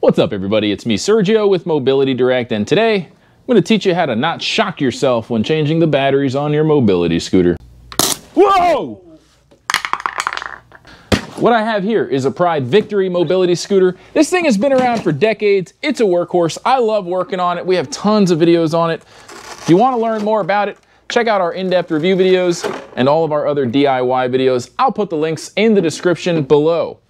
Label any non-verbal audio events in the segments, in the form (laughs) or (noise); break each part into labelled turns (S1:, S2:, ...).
S1: What's up everybody, it's me Sergio with Mobility Direct and today I'm going to teach you how to not shock yourself when changing the batteries on your mobility scooter. Whoa! What I have here is a Pride Victory mobility scooter. This thing has been around for decades. It's a workhorse. I love working on it. We have tons of videos on it. If you want to learn more about it, check out our in-depth review videos and all of our other DIY videos. I'll put the links in the description below.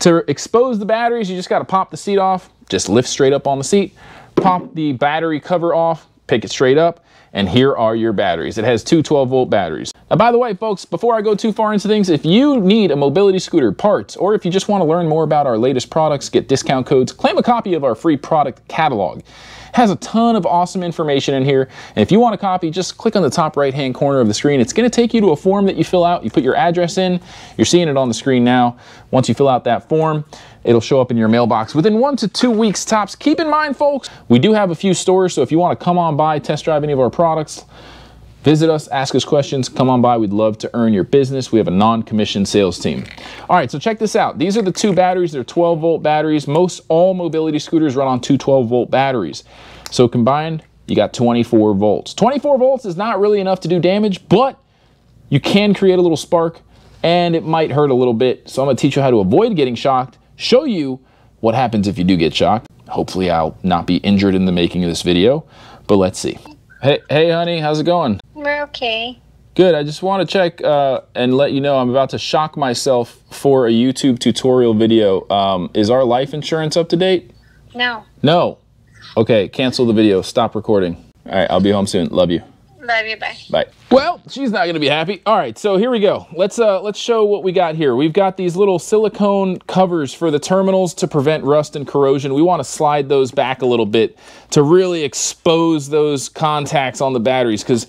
S1: To expose the batteries, you just got to pop the seat off, just lift straight up on the seat, pop the battery cover off, pick it straight up, and here are your batteries. It has two 12 volt batteries. Now, by the way, folks, before I go too far into things, if you need a mobility scooter parts, or if you just want to learn more about our latest products, get discount codes, claim a copy of our free product catalog has a ton of awesome information in here. And if you want a copy, just click on the top right hand corner of the screen. It's going to take you to a form that you fill out. You put your address in. You're seeing it on the screen now. Once you fill out that form, it'll show up in your mailbox within one to two weeks tops. Keep in mind, folks, we do have a few stores. So if you want to come on by, test drive any of our products, Visit us, ask us questions, come on by. We'd love to earn your business. We have a non-commissioned sales team. All right, so check this out. These are the two batteries. They're 12 volt batteries. Most all mobility scooters run on two 12 volt batteries. So combined, you got 24 volts. 24 volts is not really enough to do damage, but you can create a little spark and it might hurt a little bit. So I'm gonna teach you how to avoid getting shocked, show you what happens if you do get shocked. Hopefully I'll not be injured in the making of this video, but let's see. Hey, hey, honey, how's it going?
S2: We're okay.
S1: Good. I just want to check uh, and let you know I'm about to shock myself for a YouTube tutorial video. Um, is our life insurance up to date?
S2: No.
S1: No. Okay, cancel the video. Stop recording. All right, I'll be home soon. Love you.
S2: Love you. Bye.
S1: Bye. Well, she's not gonna be happy. All right, so here we go. Let's uh, let's show what we got here. We've got these little silicone covers for the terminals to prevent rust and corrosion. We want to slide those back a little bit to really expose those contacts on the batteries because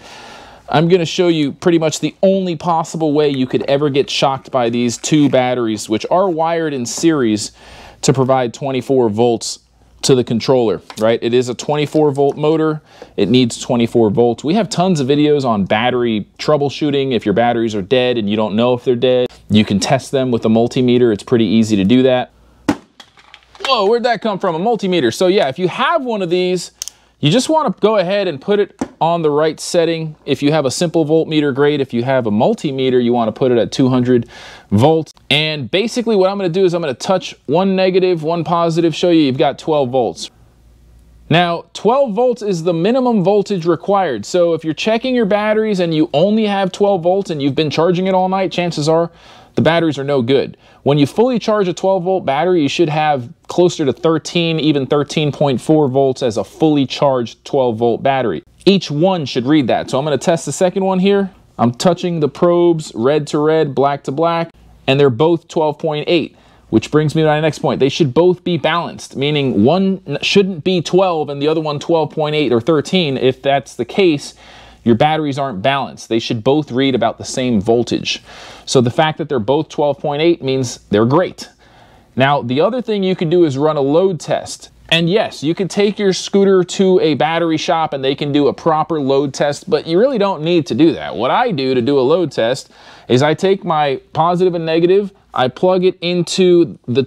S1: I'm going to show you pretty much the only possible way you could ever get shocked by these two batteries, which are wired in series to provide 24 volts to the controller, right? It is a 24 volt motor. It needs 24 volts. We have tons of videos on battery troubleshooting. If your batteries are dead and you don't know if they're dead, you can test them with a multimeter. It's pretty easy to do that. Whoa, where'd that come from? A multimeter. So yeah, if you have one of these, you just want to go ahead and put it on the right setting. If you have a simple voltmeter, great. If you have a multimeter, you want to put it at 200 volts. And basically what I'm going to do is I'm going to touch one negative, one positive, show you you've got 12 volts. Now, 12 volts is the minimum voltage required. So if you're checking your batteries and you only have 12 volts and you've been charging it all night, chances are the batteries are no good. When you fully charge a 12 volt battery, you should have closer to 13, even 13.4 volts as a fully charged 12 volt battery. Each one should read that. So I'm gonna test the second one here. I'm touching the probes red to red, black to black, and they're both 12.8. Which brings me to my next point. They should both be balanced, meaning one shouldn't be 12 and the other one 12.8 or 13. If that's the case, your batteries aren't balanced. They should both read about the same voltage. So the fact that they're both 12.8 means they're great. Now, the other thing you can do is run a load test. And yes, you can take your scooter to a battery shop and they can do a proper load test, but you really don't need to do that. What I do to do a load test is I take my positive and negative, I plug it into the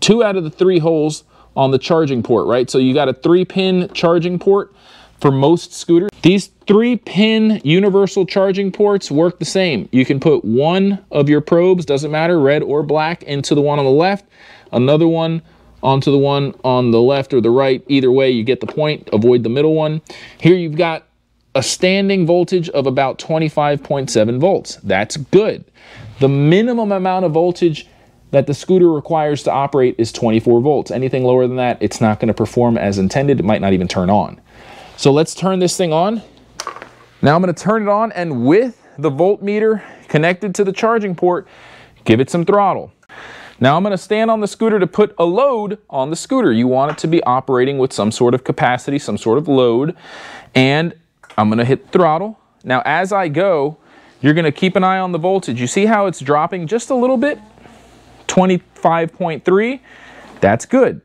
S1: two out of the three holes on the charging port, right? So you got a three pin charging port for most scooters. These three pin universal charging ports work the same. You can put one of your probes, doesn't matter, red or black, into the one on the left, another one onto the one on the left or the right. Either way, you get the point, avoid the middle one. Here you've got a standing voltage of about 25.7 volts. That's good. The minimum amount of voltage that the scooter requires to operate is 24 volts. Anything lower than that, it's not going to perform as intended. It might not even turn on. So let's turn this thing on. Now I'm gonna turn it on and with the voltmeter connected to the charging port, give it some throttle. Now I'm gonna stand on the scooter to put a load on the scooter. You want it to be operating with some sort of capacity, some sort of load, and I'm gonna hit throttle. Now as I go, you're gonna keep an eye on the voltage. You see how it's dropping just a little bit? 25.3, that's good.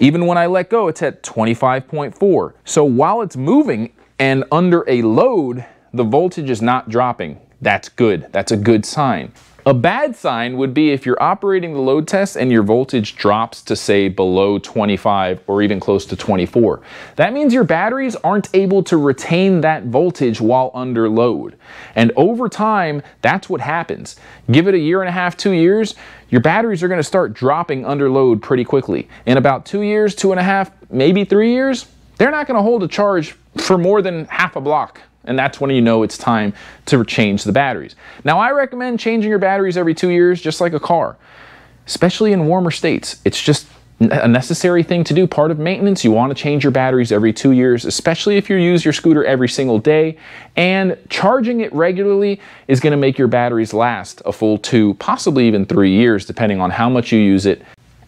S1: Even when I let go, it's at 25.4. So while it's moving and under a load, the voltage is not dropping. That's good. That's a good sign. A bad sign would be if you're operating the load test and your voltage drops to say below 25 or even close to 24. That means your batteries aren't able to retain that voltage while under load. And over time, that's what happens. Give it a year and a half, two years, your batteries are gonna start dropping under load pretty quickly. In about two years, two and a half, maybe three years, they're not gonna hold a charge for more than half a block and that's when you know it's time to change the batteries. Now, I recommend changing your batteries every two years, just like a car, especially in warmer states. It's just a necessary thing to do, part of maintenance. You want to change your batteries every two years, especially if you use your scooter every single day. And charging it regularly is going to make your batteries last a full two, possibly even three years, depending on how much you use it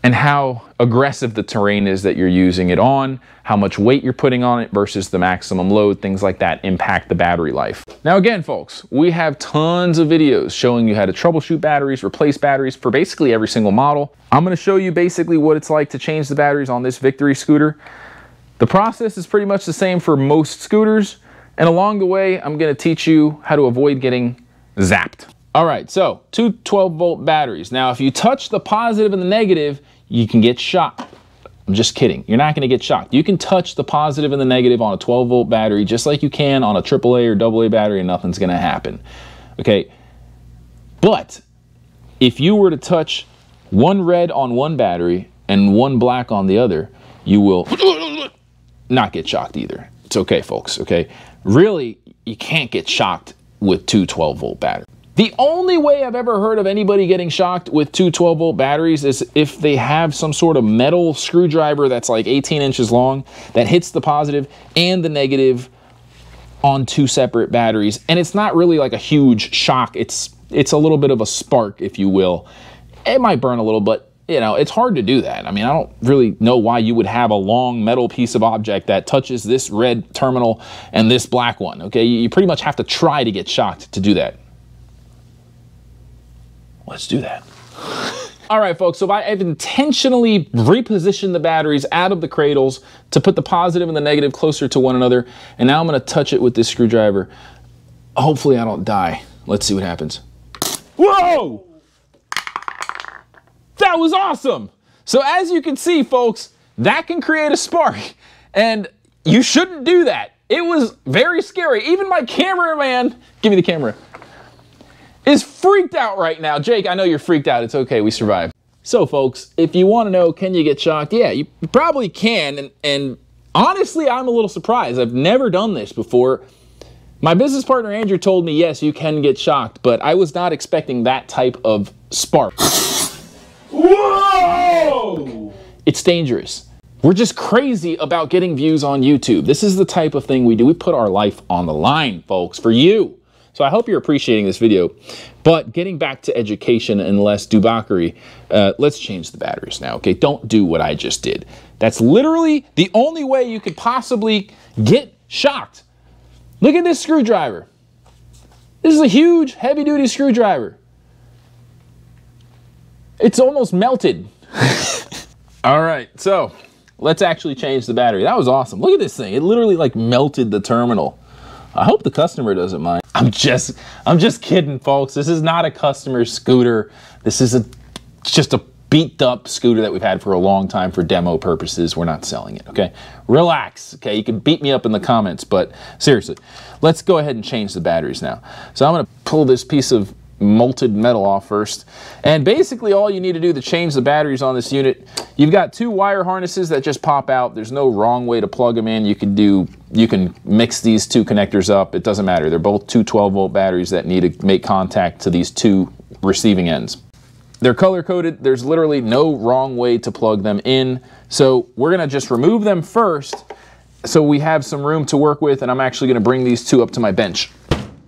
S1: and how aggressive the terrain is that you're using it on, how much weight you're putting on it versus the maximum load, things like that impact the battery life. Now again, folks, we have tons of videos showing you how to troubleshoot batteries, replace batteries for basically every single model. I'm gonna show you basically what it's like to change the batteries on this Victory scooter. The process is pretty much the same for most scooters, and along the way, I'm gonna teach you how to avoid getting zapped. All right, so two 12 volt batteries. Now, if you touch the positive and the negative, you can get shocked. I'm just kidding. You're not going to get shocked. You can touch the positive and the negative on a 12 volt battery just like you can on a AAA or AA battery and nothing's going to happen. Okay. But if you were to touch one red on one battery and one black on the other, you will not get shocked either. It's okay, folks. Okay. Really, you can't get shocked with two 12 volt batteries. The only way I've ever heard of anybody getting shocked with two 12 volt batteries is if they have some sort of metal screwdriver that's like 18 inches long that hits the positive and the negative on two separate batteries. And it's not really like a huge shock. It's, it's a little bit of a spark, if you will. It might burn a little, but you know, it's hard to do that. I mean, I don't really know why you would have a long metal piece of object that touches this red terminal and this black one. Okay, you pretty much have to try to get shocked to do that. Let's do that. (laughs) All right, folks, so I've intentionally repositioned the batteries out of the cradles to put the positive and the negative closer to one another. And now I'm gonna touch it with this screwdriver. Hopefully I don't die. Let's see what happens. Whoa! That was awesome! So as you can see, folks, that can create a spark. And you shouldn't do that. It was very scary. Even my cameraman, give me the camera is freaked out right now. Jake, I know you're freaked out. It's okay. We survived. So, folks, if you want to know, can you get shocked? Yeah, you probably can. And, and honestly, I'm a little surprised. I've never done this before. My business partner, Andrew, told me, yes, you can get shocked, but I was not expecting that type of spark. Whoa! It's dangerous. We're just crazy about getting views on YouTube. This is the type of thing we do. We put our life on the line, folks, for you. So I hope you're appreciating this video. But getting back to education and less debauchery, uh, let's change the batteries now, okay? Don't do what I just did. That's literally the only way you could possibly get shocked. Look at this screwdriver. This is a huge, heavy-duty screwdriver. It's almost melted. (laughs) All right, so let's actually change the battery. That was awesome. Look at this thing. It literally like melted the terminal. I hope the customer doesn't mind. I'm just, I'm just kidding, folks. This is not a customer scooter. This is a, just a beat up scooter that we've had for a long time for demo purposes. We're not selling it, okay? Relax, okay? You can beat me up in the comments, but seriously, let's go ahead and change the batteries now. So I'm gonna pull this piece of molted metal off first. And basically all you need to do to change the batteries on this unit, you've got two wire harnesses that just pop out. There's no wrong way to plug them in. You can do, you can mix these two connectors up. It doesn't matter. They're both two 12 volt batteries that need to make contact to these two receiving ends. They're color coded. There's literally no wrong way to plug them in. So we're gonna just remove them first so we have some room to work with and I'm actually gonna bring these two up to my bench.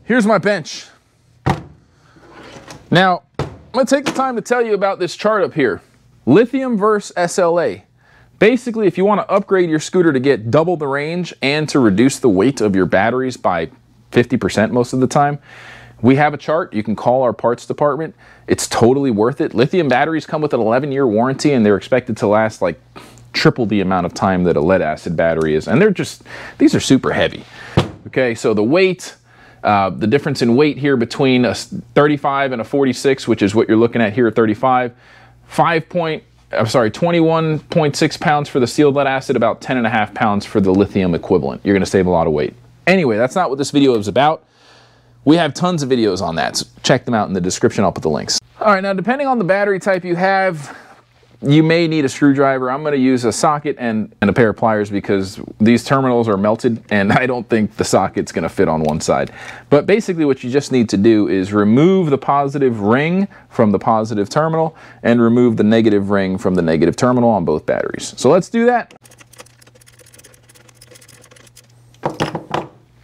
S1: Here's my bench. Now, I'm going to take the time to tell you about this chart up here. Lithium versus SLA. Basically, if you want to upgrade your scooter to get double the range and to reduce the weight of your batteries by 50% most of the time, we have a chart. You can call our parts department. It's totally worth it. Lithium batteries come with an 11 year warranty and they're expected to last like triple the amount of time that a lead acid battery is. And they're just, these are super heavy. Okay, so the weight, Uh, the difference in weight here between a 35 and a 46, which is what you're looking at here at 35, 5 point, I'm sorry, 21.6 pounds for the sealed lead acid, about 10 and a half pounds for the lithium equivalent. You're gonna save a lot of weight. Anyway, that's not what this video is about. We have tons of videos on that, so check them out in the description. I'll put the links. All right, now depending on the battery type you have, you may need a screwdriver. I'm going to use a socket and, and a pair of pliers because these terminals are melted and (laughs) I don't think the socket's going to fit on one side. But basically what you just need to do is remove the positive ring from the positive terminal and remove the negative ring from the negative terminal on both batteries. So let's do that.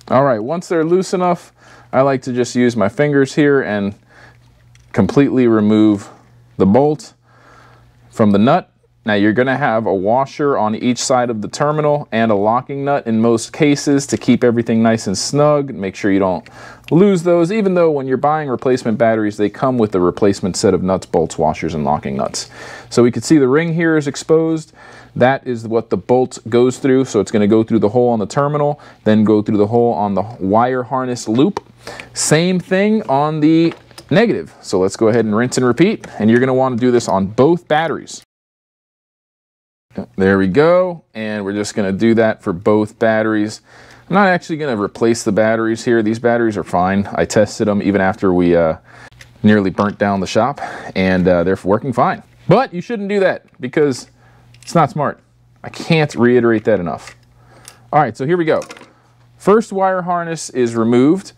S1: All right, once they're loose enough, I like to just use my fingers here and completely remove the bolt from the nut. Now you're going to have a washer on each side of the terminal and a locking nut in most cases to keep everything nice and snug. Make sure you don't lose those, even though when you're buying replacement batteries, they come with a replacement set of nuts, bolts, washers, and locking nuts. So we can see the ring here is exposed. That is what the bolt goes through. So it's going to go through the hole on the terminal, then go through the hole on the wire harness loop. Same thing on the negative. So let's go ahead and rinse and repeat. And you're going to want to do this on both batteries. There we go. And we're just going to do that for both batteries. I'm not actually going to replace the batteries here. These batteries are fine. I tested them even after we uh, nearly burnt down the shop and uh, they're working fine. But you shouldn't do that because it's not smart. I can't reiterate that enough. All right, so here we go. First wire harness is removed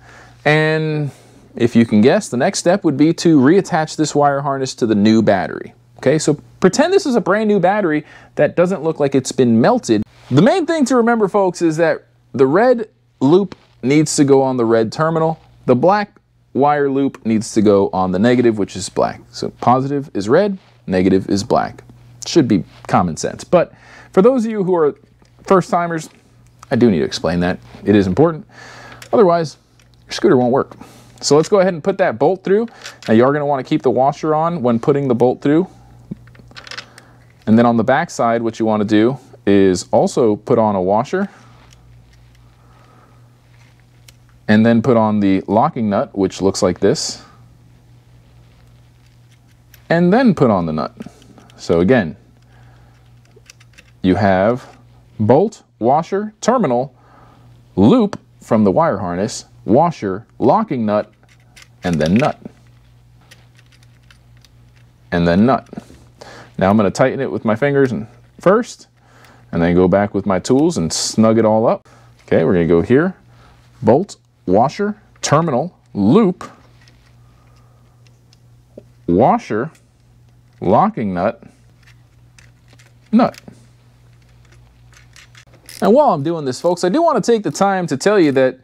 S1: and if you can guess, the next step would be to reattach this wire harness to the new battery. Okay, so pretend this is a brand new battery that doesn't look like it's been melted. The main thing to remember, folks, is that the red loop needs to go on the red terminal. The black wire loop needs to go on the negative, which is black. So positive is red, negative is black. Should be common sense. But for those of you who are first timers, I do need to explain that. It is important. Otherwise, your scooter won't work. So let's go ahead and put that bolt through. Now you are going to want to keep the washer on when putting the bolt through. And then on the back side, what you want to do is also put on a washer. And then put on the locking nut, which looks like this. And then put on the nut. So again, you have bolt, washer, terminal, loop from the wire harness, washer, locking nut, and then nut. And then nut. Now I'm going to tighten it with my fingers and first, and then go back with my tools and snug it all up. Okay, we're going to go here, bolt, washer, terminal, loop, washer, locking nut, nut. And while I'm doing this, folks, I do want to take the time to tell you that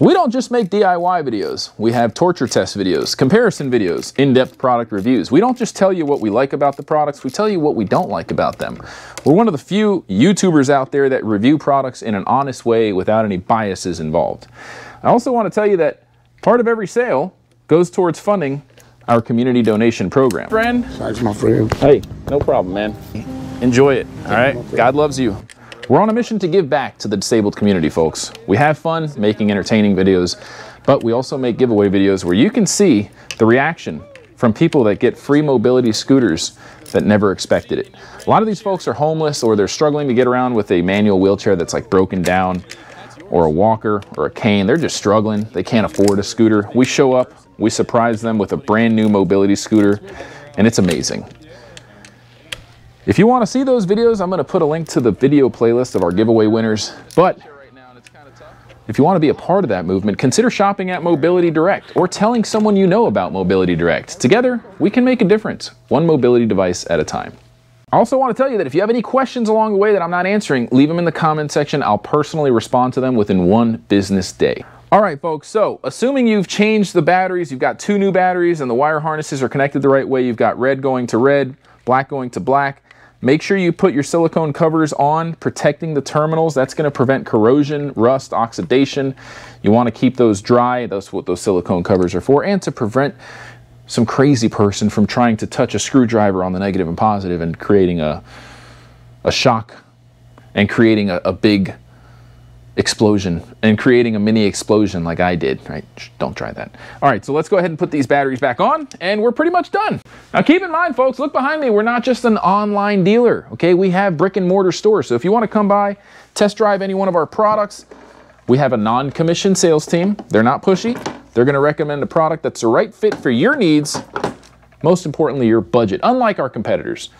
S1: we don't just make DIY videos. We have torture test videos, comparison videos, in-depth product reviews. We don't just tell you what we like about the products, we tell you what we don't like about them. We're one of the few YouTubers out there that review products in an honest way without any biases involved. I also want to tell you that part of every sale goes towards funding our community donation program. Friend?
S2: Thanks, my friend.
S1: Hey, no problem, man. Enjoy it, all right? God loves you. We're on a mission to give back to the disabled community, folks. We have fun making entertaining videos, but we also make giveaway videos where you can see the reaction from people that get free mobility scooters that never expected it. A lot of these folks are homeless or they're struggling to get around with a manual wheelchair that's like broken down or a walker or a cane. They're just struggling. They can't afford a scooter. We show up, we surprise them with a brand new mobility scooter, and it's amazing. If you want to see those videos, I'm going to put a link to the video playlist of our giveaway winners. But if you want to be a part of that movement, consider shopping at Mobility Direct or telling someone you know about Mobility Direct. Together, we can make a difference, one mobility device at a time. I also want to tell you that if you have any questions along the way that I'm not answering, leave them in the comment section. I'll personally respond to them within one business day. All right, folks, so assuming you've changed the batteries, you've got two new batteries and the wire harnesses are connected the right way, you've got red going to red, black going to black, Make sure you put your silicone covers on, protecting the terminals. That's going to prevent corrosion, rust, oxidation. You want to keep those dry. That's what those silicone covers are for. And to prevent some crazy person from trying to touch a screwdriver on the negative and positive and creating a, a shock and creating a, a big explosion and creating a mini explosion like I did, right? Don't try that. All right, so let's go ahead and put these batteries back on and we're pretty much done. Now keep in mind, folks, look behind me. We're not just an online dealer, okay? We have brick and mortar stores. So if you wanna come by, test drive any one of our products, we have a non-commissioned sales team. They're not pushy. They're gonna recommend a product that's the right fit for your needs, most importantly, your budget, unlike our competitors.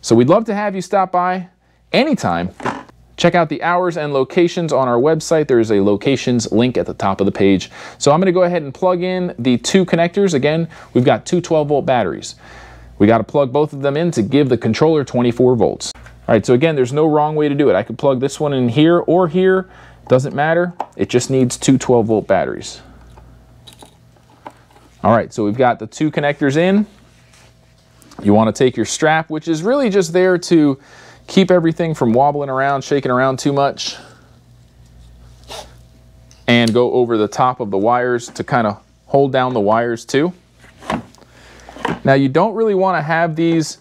S1: So we'd love to have you stop by anytime Check out the hours and locations on our website. There's a locations link at the top of the page. So I'm going to go ahead and plug in the two connectors. Again, we've got two 12 volt batteries. We got to plug both of them in to give the controller 24 volts. All right, so again, there's no wrong way to do it. I could plug this one in here or here. Doesn't matter. It just needs two 12 volt batteries. All right, so we've got the two connectors in. You want to take your strap, which is really just there to Keep everything from wobbling around, shaking around too much. And go over the top of the wires to kind of hold down the wires too. Now you don't really want to have these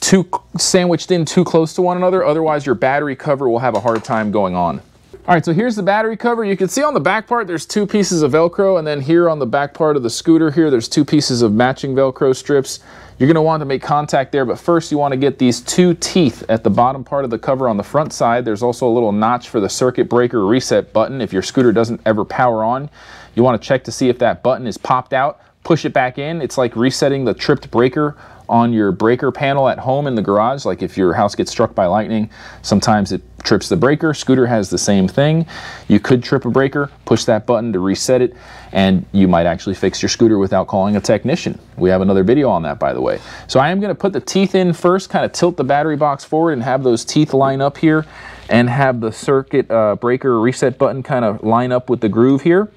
S1: too sandwiched in too close to one another, otherwise your battery cover will have a hard time going on. All right, so here's the battery cover. You can see on the back part, there's two pieces of Velcro, and then here on the back part of the scooter here, there's two pieces of matching Velcro strips. You're gonna want to make contact there, but first you wanna get these two teeth at the bottom part of the cover on the front side. There's also a little notch for the circuit breaker reset button. If your scooter doesn't ever power on, you wanna check to see if that button is popped out, push it back in. It's like resetting the tripped breaker on your breaker panel at home in the garage. Like if your house gets struck by lightning, sometimes it trips the breaker. Scooter has the same thing. You could trip a breaker, push that button to reset it, and you might actually fix your scooter without calling a technician. We have another video on that, by the way. So I am gonna put the teeth in first, kind of tilt the battery box forward and have those teeth line up here and have the circuit uh, breaker reset button kind of line up with the groove here.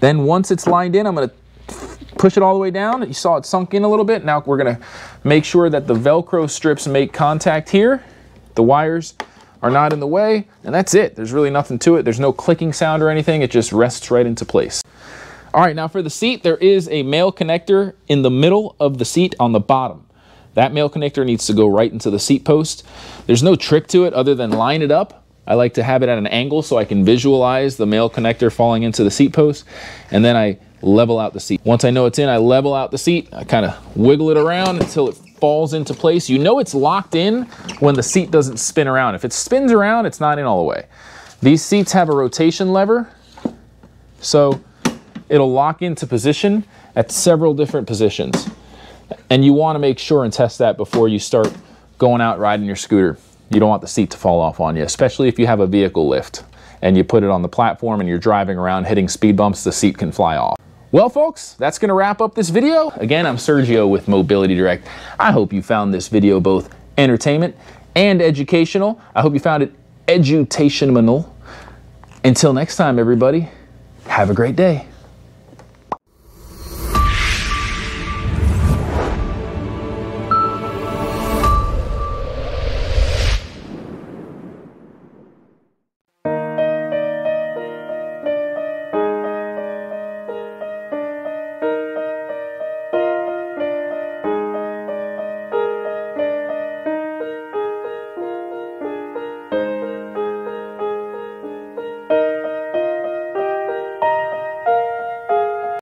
S1: Then once it's lined in, I'm gonna push it all the way down. You saw it sunk in a little bit. Now we're gonna make sure that the Velcro strips make contact here. The wires are not in the way, and that's it. There's really nothing to it. There's no clicking sound or anything. It just rests right into place. All right, now for the seat, there is a male connector in the middle of the seat on the bottom. That male connector needs to go right into the seat post. There's no trick to it other than line it up. I like to have it at an angle so I can visualize the male connector falling into the seat post. And then I level out the seat. Once I know it's in, I level out the seat. I kind of wiggle it around until it falls into place. You know it's locked in when the seat doesn't spin around. If it spins around, it's not in all the way. These seats have a rotation lever, so it'll lock into position at several different positions. And you want to make sure and test that before you start going out riding your scooter. You don't want the seat to fall off on you, especially if you have a vehicle lift and you put it on the platform and you're driving around hitting speed bumps, the seat can fly off. Well, folks, that's going to wrap up this video. Again, I'm Sergio with Mobility Direct. I hope you found this video both entertainment and educational. I hope you found it edutational. Until next time, everybody, have a great day.